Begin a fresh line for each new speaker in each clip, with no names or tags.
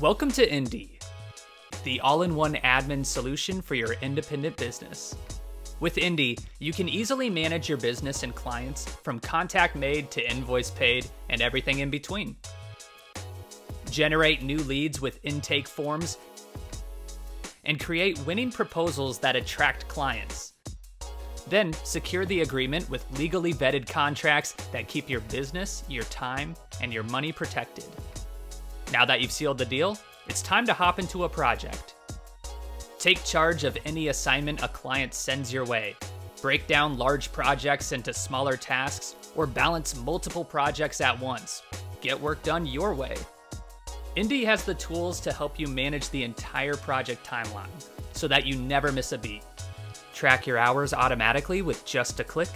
Welcome to Indy, the all in one admin solution for your independent business. With Indy, you can easily manage your business and clients from contact made to invoice paid and everything in between. Generate new leads with intake forms and create winning proposals that attract clients. Then secure the agreement with legally vetted contracts that keep your business, your time, and your money protected. Now that you've sealed the deal, it's time to hop into a project. Take charge of any assignment a client sends your way. Break down large projects into smaller tasks or balance multiple projects at once. Get work done your way. Indy has the tools to help you manage the entire project timeline so that you never miss a beat. Track your hours automatically with just a click.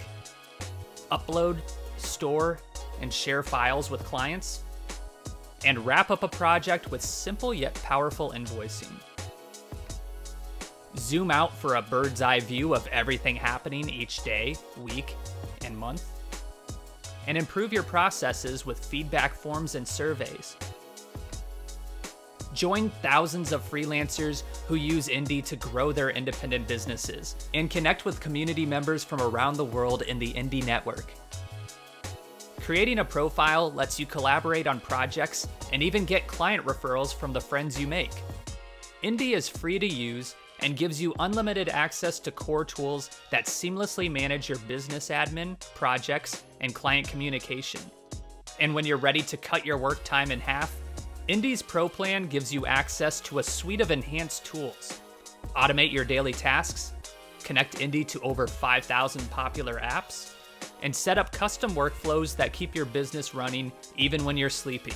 Upload, store, and share files with clients and wrap up a project with simple yet powerful invoicing. Zoom out for a bird's eye view of everything happening each day, week, and month. And improve your processes with feedback forms and surveys. Join thousands of freelancers who use Indy to grow their independent businesses and connect with community members from around the world in the Indy network. Creating a profile lets you collaborate on projects and even get client referrals from the friends you make. Indy is free to use and gives you unlimited access to core tools that seamlessly manage your business admin, projects, and client communication. And when you're ready to cut your work time in half, Indy's Pro Plan gives you access to a suite of enhanced tools. Automate your daily tasks, connect Indy to over 5,000 popular apps, and set up custom workflows that keep your business running even when you're sleeping.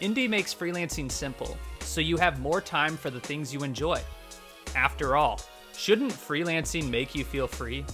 Indy makes freelancing simple, so you have more time for the things you enjoy. After all, shouldn't freelancing make you feel free?